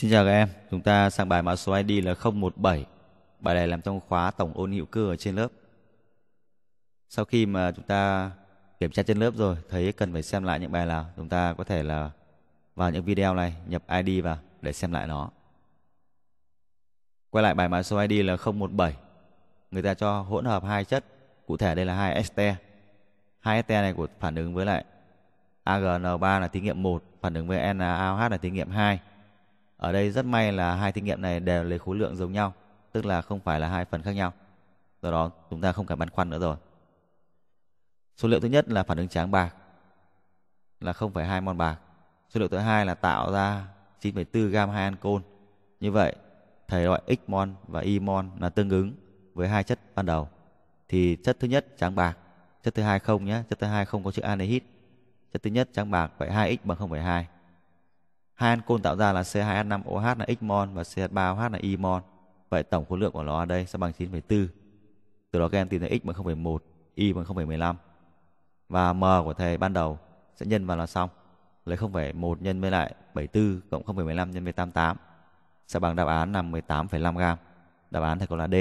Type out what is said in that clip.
Xin chào các em, chúng ta sang bài mã số ID là 017. Bài này làm trong khóa tổng ôn hữu cơ ở trên lớp. Sau khi mà chúng ta kiểm tra trên lớp rồi, thấy cần phải xem lại những bài nào, chúng ta có thể là vào những video này nhập ID vào để xem lại nó. Quay lại bài mã số ID là 017. Người ta cho hỗn hợp hai chất, cụ thể đây là hai este. Hai este này của phản ứng với lại AgN3 là thí nghiệm 1, phản ứng với NaOH là thí nghiệm 2 ở đây rất may là hai thí nghiệm này đều lấy khối lượng giống nhau, tức là không phải là hai phần khác nhau. Do đó chúng ta không cần băn khoăn nữa rồi. Số liệu thứ nhất là phản ứng tráng bạc là 0,2 mol bạc. Số liệu thứ hai là tạo ra 9,4 gam hai ancol. Như vậy, thầy gọi x mol và y mol là tương ứng với hai chất ban đầu. Thì chất thứ nhất tráng bạc, chất thứ hai không nhé, chất thứ hai không có chữ anhydride. Chất thứ nhất tráng bạc vậy 2x bằng 0,2 hai ancol tạo ra là C2H5OH là x mol và CH3OH là y mol. Vậy tổng khối lượng của nó ở đây sẽ bằng 9,4. Từ đó các em tìm thấy x bằng 0,1, y bằng 0,15. Và m của thầy ban đầu sẽ nhân vào là xong. Lấy 0,1 nhân với lại 74 cộng 0,15 nhân với 88 sẽ bằng đáp án là 18,5 gram. Đáp án thầy có là D.